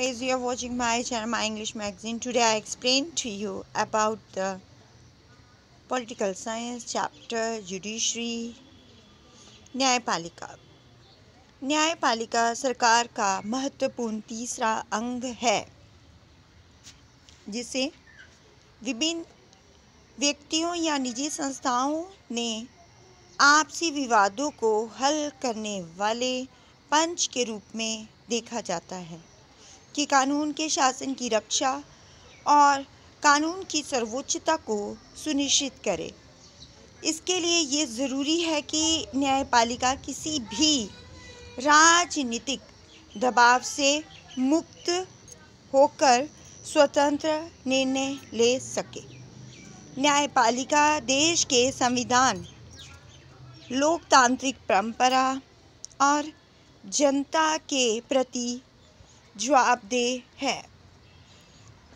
guys, you are watching my channel, my English magazine. Today I explain to you about the political science chapter judiciary न्यायपालिका न्यायपालिका सरकार का महत्वपूर्ण तीसरा अंग है जिसे विभिन्न व्यक्तियों या निजी संस्थाओं ने आपसी विवादों को हल करने वाले पंच के रूप में देखा जाता है कि कानून के शासन की रक्षा और कानून की सर्वोच्चता को सुनिश्चित करे। इसके लिए ये ज़रूरी है कि न्यायपालिका किसी भी राजनीतिक दबाव से मुक्त होकर स्वतंत्र निर्णय ले सके। न्यायपालिका देश के संविधान, लोकतांत्रिक परंपरा और जनता के प्रति जवाबदेह है।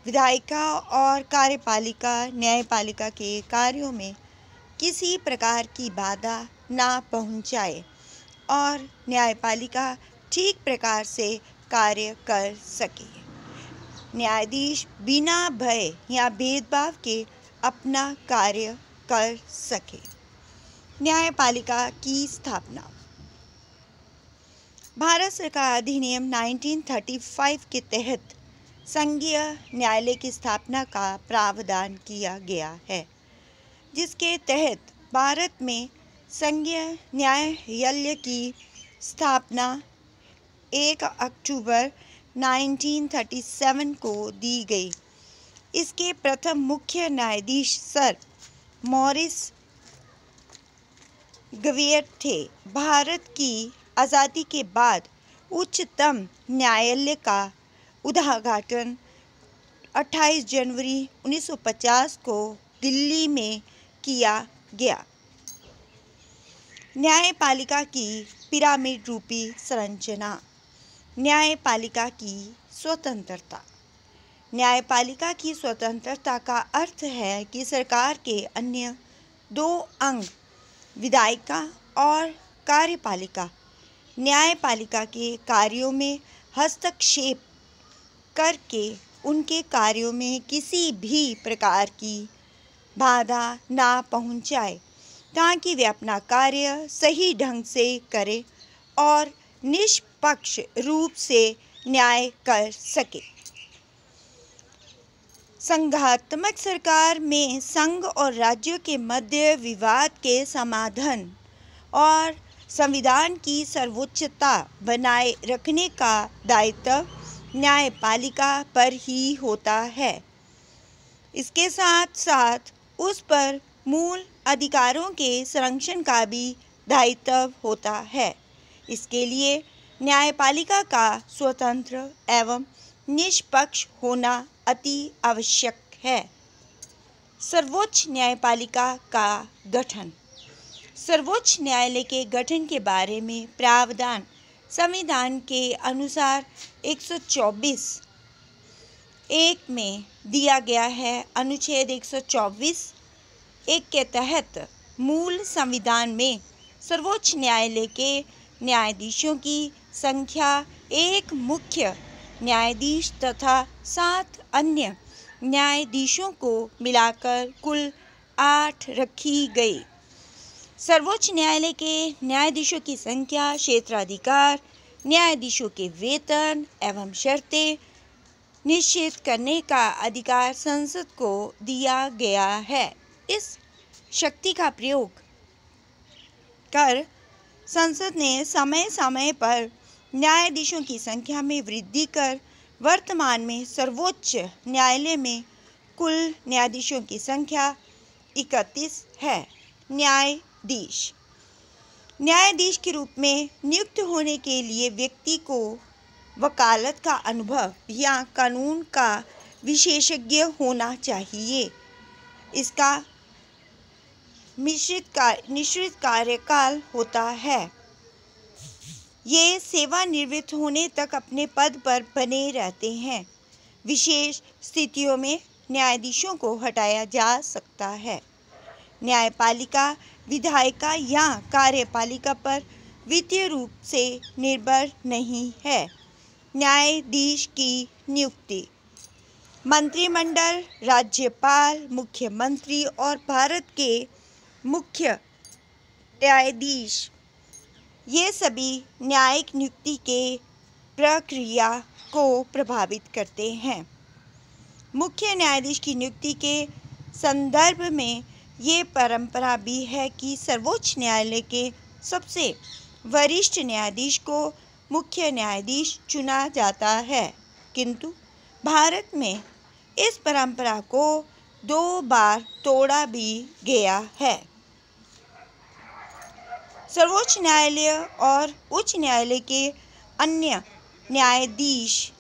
विधायिका और कार्यपालिका, न्यायपालिका के कार्यों में किसी प्रकार की बाधा ना पहुँचाए और न्यायपालिका ठीक प्रकार से कार्य कर सके। न्यायाधीश बिना भय या भेदभाव के अपना कार्य कर सके। न्यायपालिका की स्थापना भारत सरकार अधिनियम 1935 के तहत संघीय न्यायालय की स्थापना का प्रावधान किया गया है, जिसके तहत भारत में संघीय न्यायालय की स्थापना 1 अक्टूबर 1937 को दी गई। इसके प्रथम मुख्य न्यायाधीश सर मॉरिस गवियर थे। भारत की आज़ादी के बाद उच्चतम न्यायालय का उद्घाटन 28 जनवरी 1950 को दिल्ली में किया गया। न्यायपालिका की पिरामिड रूपी संरचना, न्यायपालिका की स्वतंत्रता। न्यायपालिका की स्वतंत्रता का अर्थ है कि सरकार के अन्य दो अंग, विधायिका और कार्यपालिका न्यायपालिका के कार्यों में हस्तक्षेप करके उनके कार्यों में किसी भी प्रकार की बाधा ना पहुँचाए, ताकि वे अपना कार्य सही ढंग से करें और निष्पक्ष रूप से न्याय कर सके। संघात्मक सरकार में संघ और राज्यों के मध्य विवाद के समाधान और संविधान की सर्वोच्चता बनाए रखने का दायित्व न्यायपालिका पर ही होता है। इसके साथ साथ उस पर मूल अधिकारों के संरक्षण का भी दायित्व होता है। इसके लिए न्यायपालिका का स्वतंत्र एवं निष्पक्ष होना अति आवश्यक है। सर्वोच्च न्यायपालिका का गठन सर्वोच्च न्यायालय के गठन के बारे में प्रावधान, संविधान के अनुसार 124 एक में दिया गया है, अनुच्छेद 124 एक के तहत मूल संविधान में सर्वोच्च न्यायालय के न्यायाधीशों की संख्या, एक मुख्य न्यायाधीश तथा सात अन्य न्यायाधीशों को मिलाकर कुल आठ रखी गई। सर्वोच्च न्यायालय के न्यायाधीशों की संख्या, क्षेत्राधिकार, न्यायाधीशों के वेतन एवं शर्तें निश्चित करने का अधिकार संसद को दिया गया है। इस शक्ति का प्रयोग कर संसद ने समय समय पर न्यायाधीशों की संख्या में वृद्धि कर वर्तमान में सर्वोच्च न्यायालय में कुल न्यायाधीशों की संख्या इकतीस है। न्याय न्यायाधीश। न्यायाधीश के रूप में नियुक्त होने के लिए व्यक्ति को वकालत का अनुभव या कानून का विशेषज्ञ होना चाहिए। इसका मिश्रित का, निश्चित कार्यकाल होता है। ये सेवानिवृत्त होने तक अपने पद पर बने रहते हैं। विशेष स्थितियों में न्यायाधीशों को हटाया जा सकता है। न्यायपालिका विधायिका या कार्यपालिका पर वित्तीय रूप से निर्भर नहीं है। न्यायाधीश की नियुक्ति। मंत्रिमंडल, राज्यपाल, मुख्यमंत्री और भारत के मुख्य न्यायाधीश, ये सभी न्यायिक नियुक्ति के प्रक्रिया को प्रभावित करते हैं। मुख्य न्यायाधीश की नियुक्ति के संदर्भ में ये परंपरा भी है कि सर्वोच्च न्यायालय के सबसे वरिष्ठ न्यायाधीश को मुख्य न्यायाधीश चुना जाता है। किंतु भारत में इस परंपरा को दो बार तोड़ा भी गया है। सर्वोच्च न्यायालय और उच्च न्यायालय के अन्य न्यायाधीश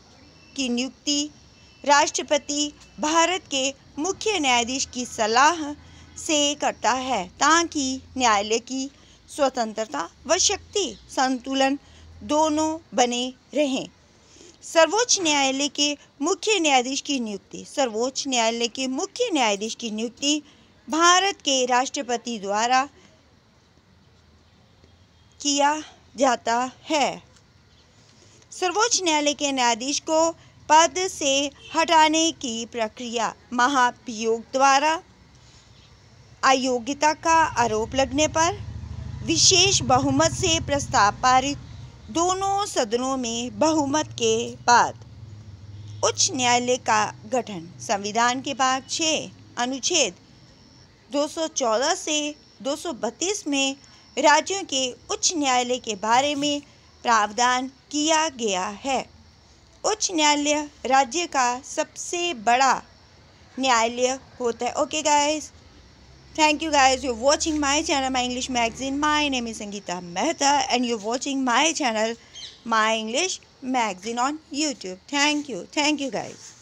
की नियुक्ति, राष्ट्रपति, भारत के मुख्य न्यायाधीश की सलाह से करता है, ताकि न्यायालय की स्वतंत्रता व शक्ति संतुलन दोनों बने रहें। सर्वोच्च न्यायालय के मुख्य न्यायाधीश की नियुक्ति। सर्वोच्च न्यायालय के मुख्य न्यायाधीश की नियुक्ति भारत के राष्ट्रपति द्वारा किया जाता है। सर्वोच्च न्यायालय के न्यायाधीश को पद से हटाने की प्रक्रिया महाभियोग द्वारा अयोग्यता का आरोप लगने पर विशेष बहुमत से प्रस्ताव पारित दोनों सदनों में बहुमत के बाद उच्च न्यायालय का गठन। संविधान के भाग छः अनुच्छेद 214 से 232 में राज्यों के उच्च न्यायालय के बारे में प्रावधान किया गया है। उच्च न्यायालय राज्य का सबसे बड़ा न्यायालय होता है। Okay guys Thank you guys. You're watching my channel, My English Magazine. My name is Sangeeta Mehta and you're watching my channel, My English Magazine on YouTube. Thank you. Thank you guys.